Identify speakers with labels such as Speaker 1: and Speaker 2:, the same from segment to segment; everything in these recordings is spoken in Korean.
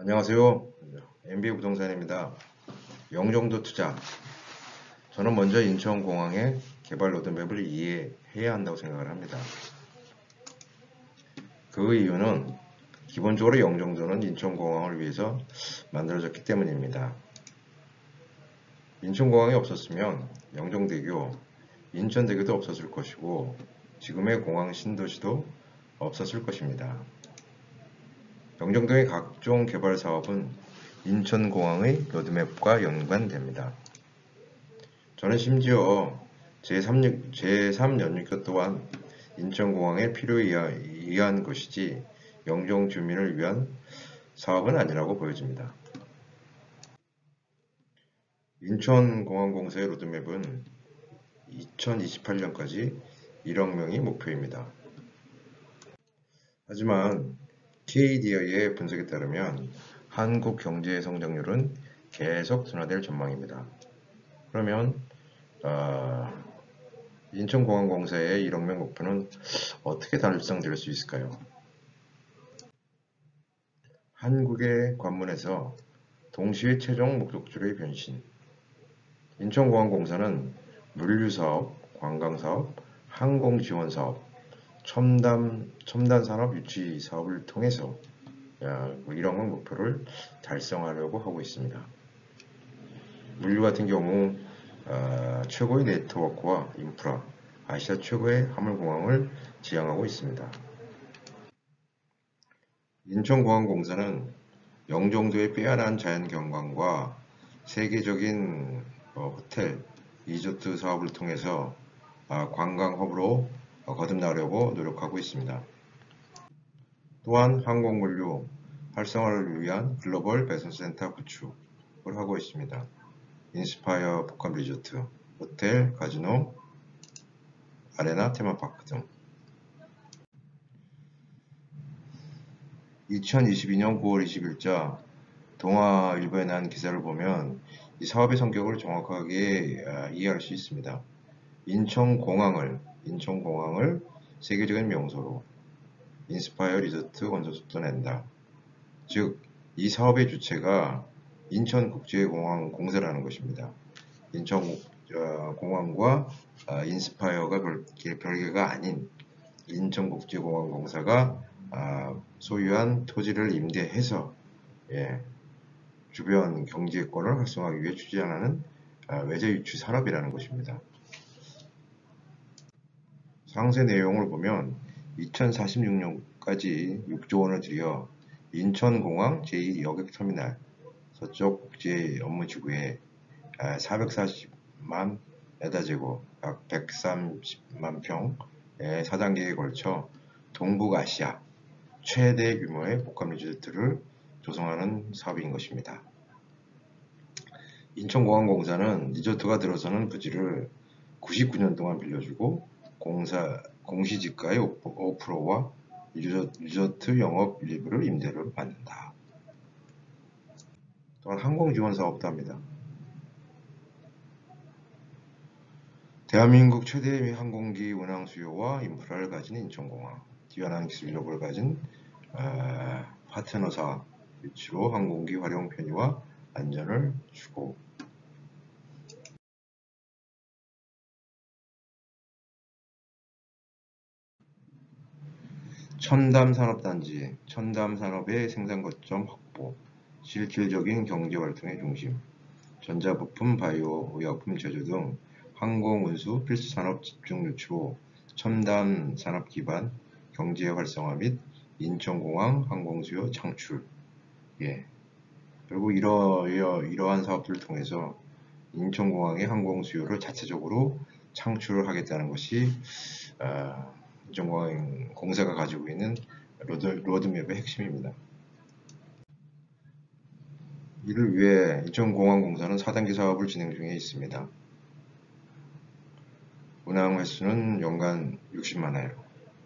Speaker 1: 안녕하세요. MB 부동산입니다. 영종도 투자. 저는 먼저 인천공항의 개발 로드맵을 이해해야 한다고 생각을 합니다. 그 이유는 기본적으로 영종도는 인천공항을 위해서 만들어졌기 때문입니다. 인천공항이 없었으면 영종대교, 인천대교도 없었을 것이고 지금의 공항 신도시도 없었을 것입니다. 영종도의 각종 개발 사업은 인천공항의 로드맵과 연관됩니다. 저는 심지어 제3, 제3연육교 또한 인천공항의 필요에 의한 것이지 영종 주민을 위한 사업은 아니라고 보여집니다. 인천공항공사의 로드맵은 2028년까지 1억 명이 목표입니다. 하지만 KDI의 분석에 따르면 한국 경제의 성장률은 계속 둔화될 전망입니다. 그러면 어, 인천공항공사의 1억 명 목표는 어떻게 달성될 수 있을까요? 한국의 관문에서 동시에 최종 목적지로의 변신 인천공항공사는 물류사업, 관광사업, 항공지원사업, 첨단, 첨단 산업 유치 사업을 통해서 뭐 이런 목표를 달성하려고 하고 있습니다. 물류 같은 경우 어, 최고의 네트워크와 인프라, 아시아 최고의 화물공항을 지향하고 있습니다. 인천공항공사는 영종도의 빼어난 자연경관과 세계적인 어, 호텔, 리조트 사업을 통해서 아, 관광허브로 거듭나려고 노력하고 있습니다. 또한 항공물류 활성화를 위한 글로벌 배송센터 구축을 하고 있습니다. 인스파이어 복합 리조트, 호텔, 카지노, 아레나 테마파크 등 2022년 9월 20일자 동아일보에 난 기사를 보면 이 사업의 성격을 정확하게 아, 이해할 수 있습니다. 인천공항을 인천공항을 세계적인 명소로 인스파이어 리조트 건설 속도 낸다. 즉, 이 사업의 주체가 인천국제공항 공사라는 것입니다. 인천공항과 아, 인스파이어가 별개가 아닌 인천국제공항 공사가 아, 소유한 토지를 임대해서 예, 주변 경제권을 활성화하기 위해 추진하는 아, 외제 유치 산업이라는 것입니다. 상세 내용을 보면 2046년까지 6조 원을 들여 인천공항 제2여객터미널 서쪽 국제 업무지구에 440만 메다제곱 약 130만 평의 4단계에 걸쳐 동북아시아 최대 규모의 복합 리조트를 조성하는 사업인 것입니다. 인천공항공사는 리조트가 들어서는 부지를 99년 동안 빌려주고 공사 공시지가의 5%와 리조트 영업 일부를 임대를 받는다. 또한 항공지원 사업도 합니다. 대한민국 최대 항공기 운항 수요와 인프라를 가진 인천공항, 뛰어난 기술력을 가진 어, 파트너사 위치로 항공기 활용 편의와 안전을 추구 첨담산업단지, 첨담산업의 생산거점 확보, 실질적인 경제활동의 중심, 전자부품, 바이오, 의약품 제조 등 항공운수 필수산업 집중 유치로 첨단 산업 기반 경제 활성화 및 인천공항 항공수요 창출. 예. 그리고 이러, 이러, 이러한 사업들을 통해서 인천공항의 항공수요를 자체적으로 창출을 하겠다는 것이 어, 인천공항 공사가 가지고 있는 로드, 로드맵의 핵심입니다. 이를 위해 인천공항공사는 4단계 사업을 진행 중에 있습니다. 운항 횟수는 연간 60만 회로,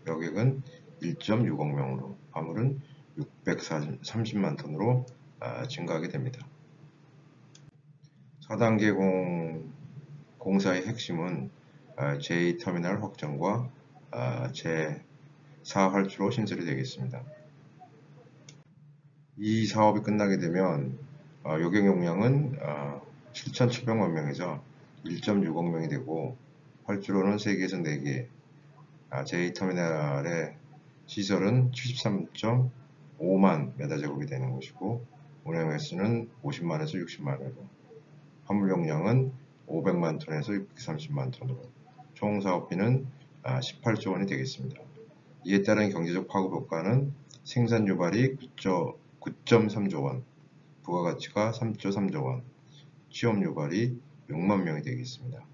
Speaker 1: 여객은 1.6억 명으로, 화물은 630만 톤으로 아, 증가하게 됩니다. 4단계 공, 공사의 핵심은 아, 제2터미널 확장과 아, 제 4활주로 신설이 되겠습니다. 이 사업이 끝나게 되면 어, 요격 용량은 어, 7,700만 명에서 1.6억 명이 되고 활주로는 세계에서 4개 아, 제2터미널의 시설은 73.5만 메다제곱이 되는 것이고 운행 횟수는 50만에서 60만 회로 화물 용량은 500만 톤에서 630만 톤으로 총 사업비는 18조 아, 원이 되겠습니다. 이에 따른 경제적 파급 효과는 생산 유발이 9.3조 원, 부가가치가 3조 3조 원, 취업 유발이 6만 명이 되겠습니다.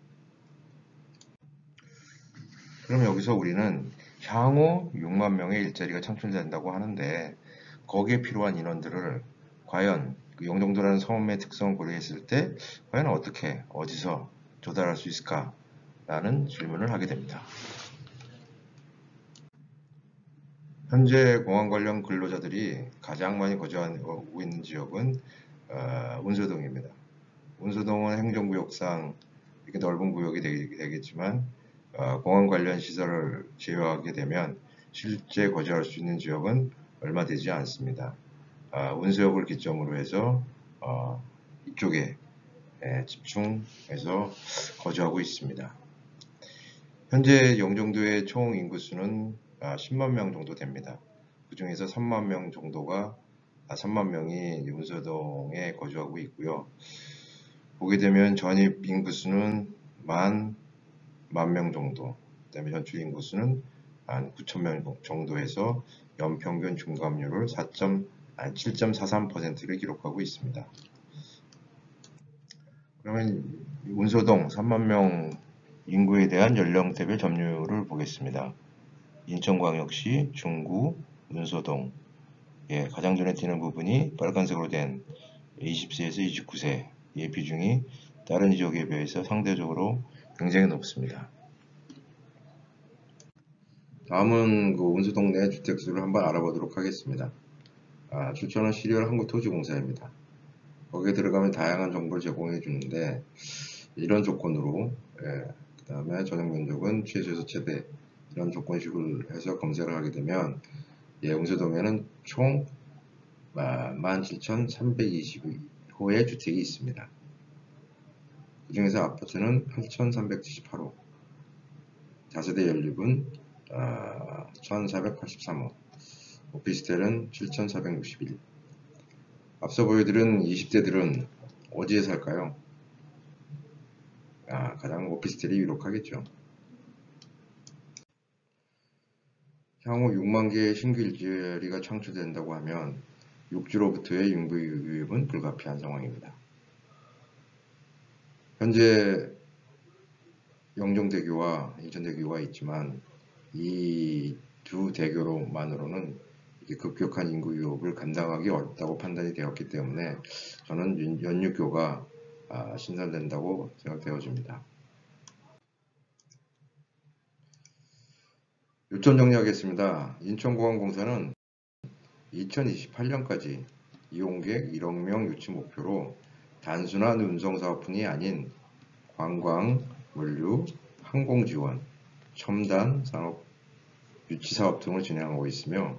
Speaker 1: 그럼 여기서 우리는 향후 6만 명의 일자리가 창출된다고 하는데 거기에 필요한 인원들을 과연 그 영종도라는 섬의 특성을 고려했을 때 과연 어떻게 어디서 조달할 수 있을까 라는 질문을 하게 됩니다. 현재 공항 관련 근로자들이 가장 많이 거주하고 있는 지역은 어, 운소동입니다. 운소동은 행정구역상 이렇게 넓은 구역이 되겠지만 어, 공항 관련 시설을 제외하게 되면 실제 거주할 수 있는 지역은 얼마 되지 않습니다. 어, 운수역을 기점으로 해서 어, 이쪽에 예, 집중해서 거주하고 있습니다. 현재 영종도의 총 인구수는 10만 아, 명 정도 됩니다. 그 중에서 3만 명 정도가 3만 아, 명이 운서동에 거주하고 있고요. 보게 되면 전입 인구수는 만, 만 명 정도, 그 다음에 전출 인구수는 한 9천 명 정도에서 연평균 중감률을 7.43%를 기록하고 있습니다. 그러면 운서동 3만 명 인구에 대한 연령대별 점유율을 보겠습니다. 인천광역시 중구 운서동 예, 가장 눈에 띄는 부분이 빨간색으로 된 20세에서 29세 의 비중이 다른 지역에 비해서 상대적으로 굉장히 높습니다. 다음은 그 운수동 내 주택수를 한번 알아보도록 하겠습니다. 아, 출처는 시리얼 한국토지공사입니다. 거기에 들어가면 다양한 정보를 제공해 주는데 이런 조건으로 예, 그 다음에 전용 면적은 최소에서 최대 이런 조건식을 해서 검색을 하게 되면 예, 운수동에는 총 17,322호의 주택이 있습니다. 그 중에서 아파트는 8,378호, 다세대 연립은 어, 1,483호, 오피스텔은 7,461. 앞서 보여드린 20대들은 어디에 살까요? 아, 가장 오피스텔이 유력하겠죠. 향후 6만 개의 신규 일자리가 창출된다고 하면 육지로부터의 인구 유입은 불가피한 상황입니다. 현재 영종대교와 이전대교가 있지만 이 두 대교로만으로는 급격한 인구 유입을 감당하기 어렵다고 판단이 되었기 때문에 저는 연육교가 아, 신설된다고 생각되어집니다. 요점 정리하겠습니다. 인천공항공사는 2028년까지 이용객 1억 명 유치 목표로 단순한 운송사업뿐이 아닌 관광, 물류, 항공지원, 첨단 산업 유치사업 등을 진행하고 있으며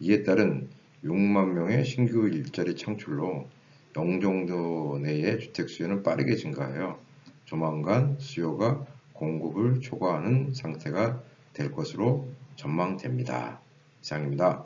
Speaker 1: 이에 따른 6만 명의 신규 일자리 창출로 영종도 내의 주택 수요는 빠르게 증가하여 조만간 수요가 공급을 초과하는 상태가 될 것으로 전망됩니다. 이상입니다.